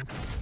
you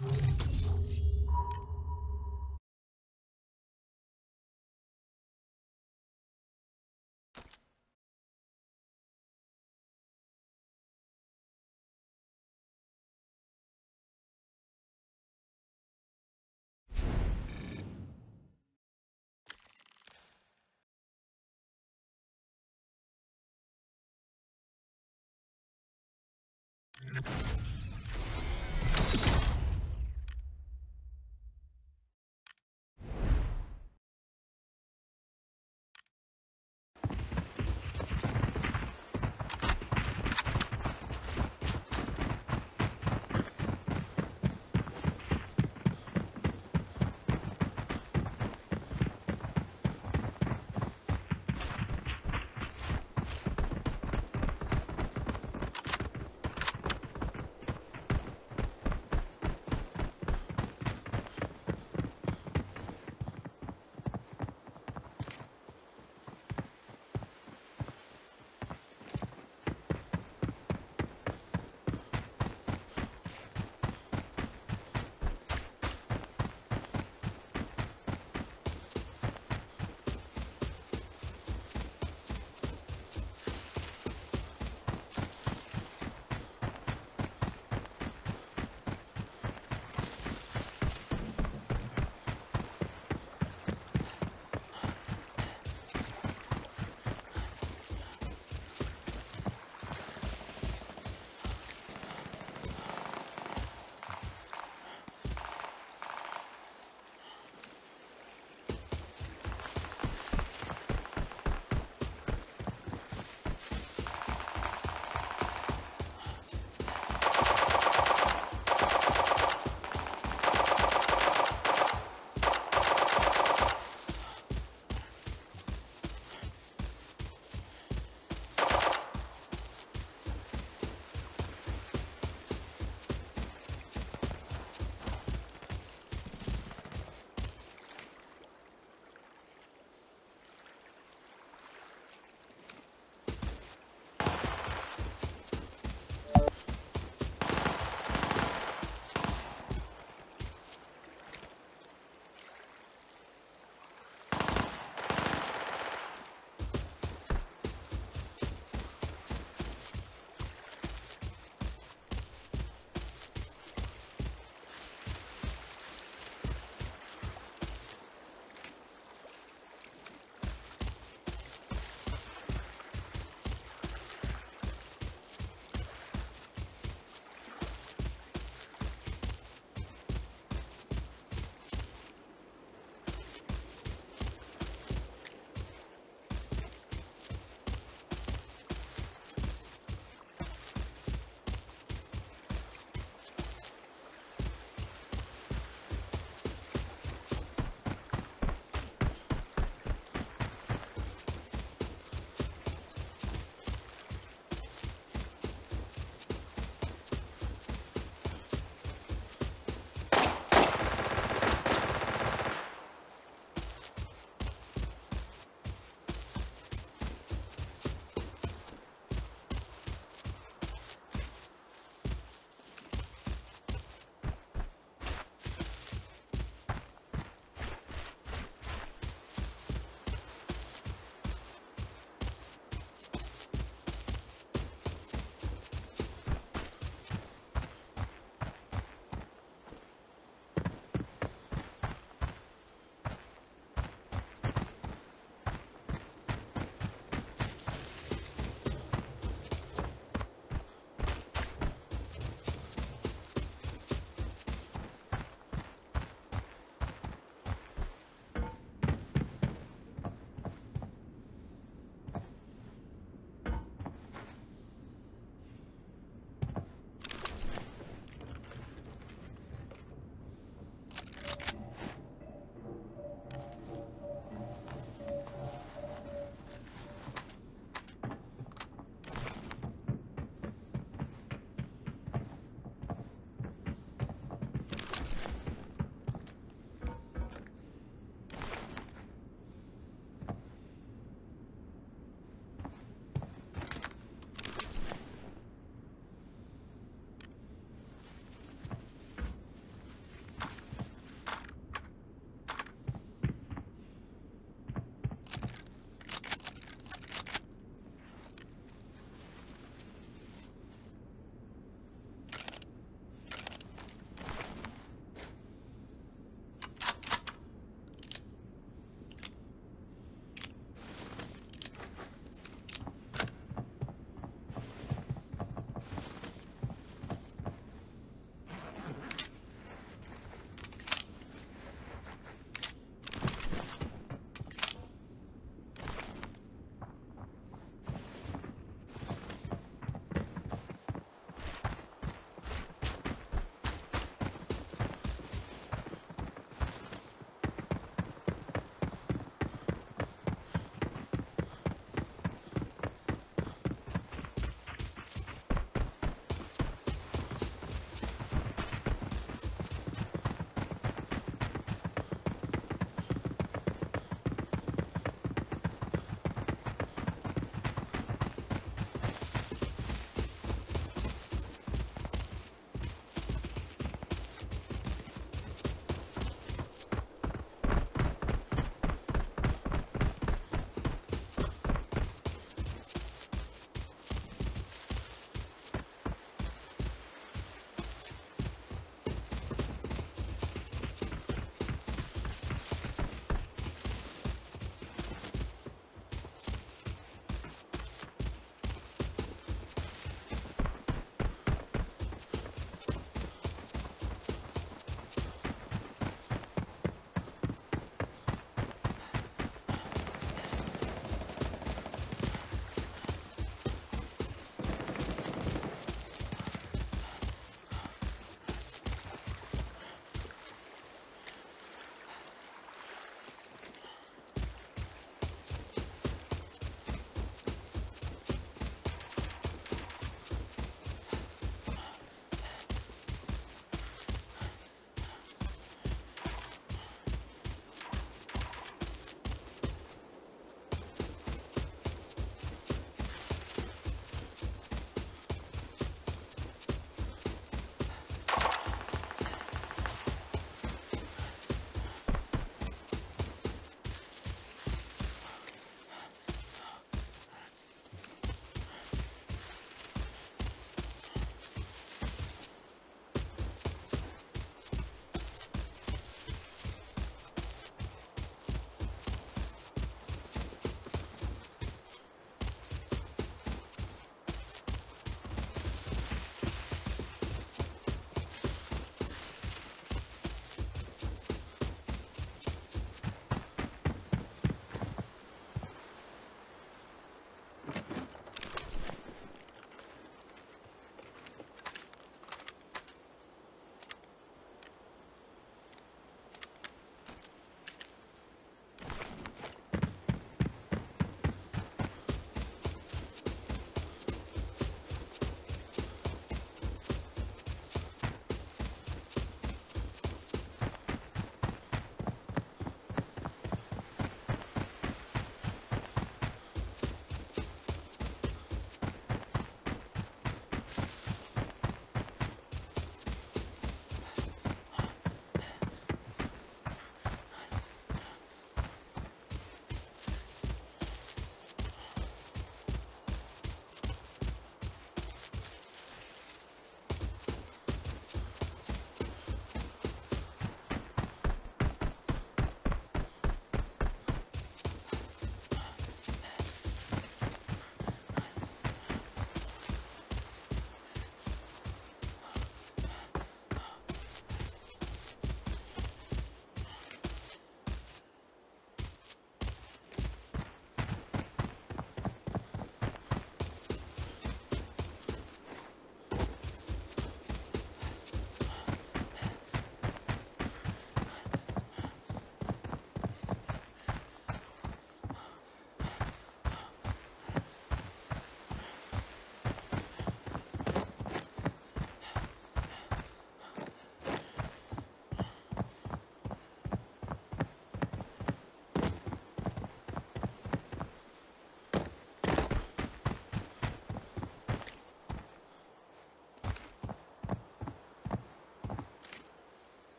you